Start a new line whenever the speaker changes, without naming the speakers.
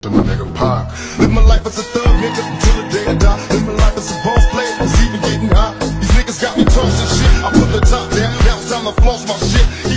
to my nigga Pac. Live my life as a thug nigga until the day I die. Live my life as a boss player, it's even getting hot. These niggas got me tossing shit. I put the top down, now it's time to floss my shit.